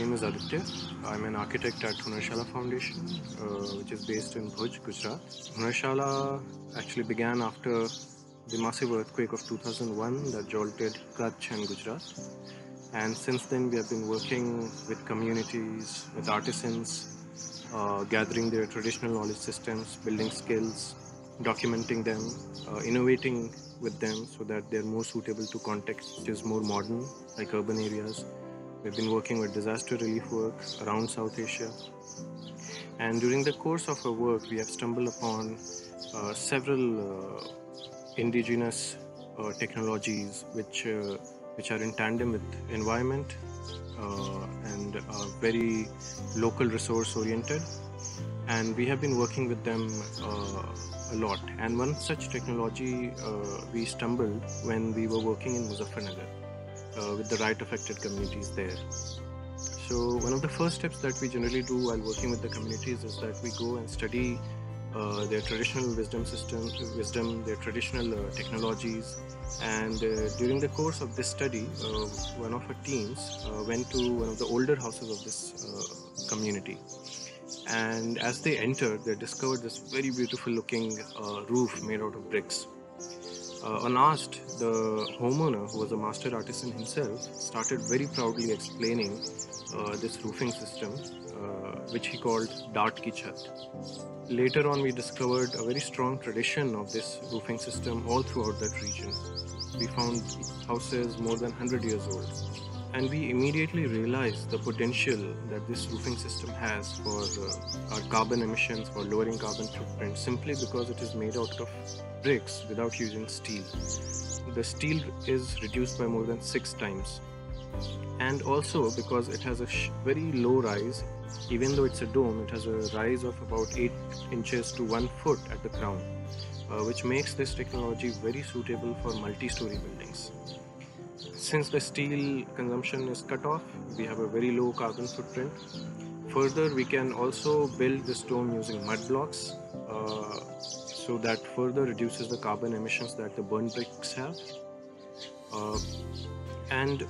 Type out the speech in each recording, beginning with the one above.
name is Aditya. I'm an architect at Hunnarshala Foundation, uh, which is based in Bhuj, Gujarat. Hunnarshala actually began after the massive earthquake of 2001 that jolted Kutch and Gujarat. And since then, we have been working with communities, with artisans, uh, gathering their traditional knowledge systems, building skills, documenting them, uh, innovating with them so that they're more suitable to context which is more modern, like urban areas. We've been working with disaster relief work around South Asia. And during the course of our work, we have stumbled upon uh, several uh, indigenous uh, technologies which uh, which are in tandem with environment uh, and are very local resource oriented. And we have been working with them uh, a lot. And one such technology we stumbled when we were working in Muzaffarnagar uh, with the right affected communities there so one of the first steps that we generally do while working with the communities is that we go and study uh, their traditional wisdom systems, wisdom, their traditional uh, technologies. And uh, during the course of this study, uh, one of our teams uh, went to one of the older houses of this uh, community. And as they entered, they discovered this very beautiful looking roof made out of bricks. Uh, unasked, the homeowner, who was a master artisan himself, started very proudly explaining uh, this roofing system, uh, which he called Dart Ki Chat Later on, we discovered a very strong tradition of this roofing system all throughout that region. We found houses more than 100 years old. And we immediately realized the potential that this roofing system has for uh, our carbon emissions, for lowering carbon footprint, simply because it is made out of bricks without using steel. The steel is reduced by more than six times. And also because it has a very low rise even though it's a dome, it has a rise of about 8 inches to 1 foot at the crown, uh, which makes this technology very suitable for multi-story buildings. Since the steel consumption is cut off, we have a very low carbon footprint. Further, we can also build this dome using mud blocks, uh, so that further reduces the carbon emissions that the burn bricks have. Uh, and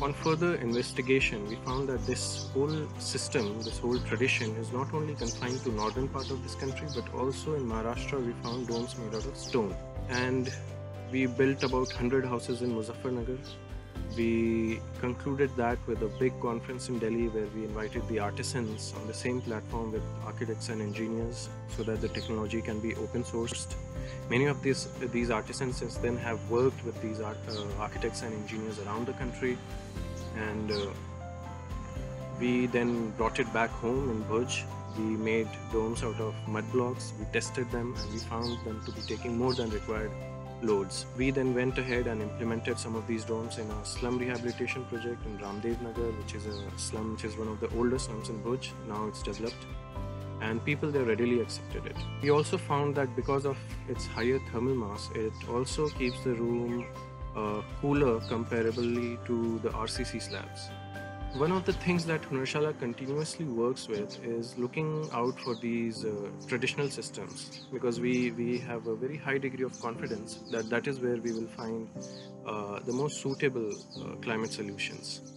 on further investigation, we found that this whole system, this whole tradition is not only confined to northern part of this country, but also in Maharashtra we found domes made out of stone. And we built about 100 houses in Muzaffarnagar. We concluded that with a big conference in Delhi where we invited the artisans on the same platform with architects and engineers so that the technology can be open sourced Many of these these artisans since then have worked with these art, uh, architects and engineers around the country, and uh, we then brought it back home in Bhuj. We made domes out of mud blocks. We tested them, and we found them to be taking more than required loads. We then went ahead and implemented some of these domes in a slum rehabilitation project in Ramdev Nagar, which is a slum which is one of the oldest slums in Bhuj. Now it's developed and people there readily accepted it. We also found that because of its higher thermal mass, it also keeps the room uh, cooler comparably to the RCC slabs. One of the things that Hunnarshala continuously works with is looking out for these uh, traditional systems because we, we have a very high degree of confidence that that is where we will find uh, the most suitable uh, climate solutions.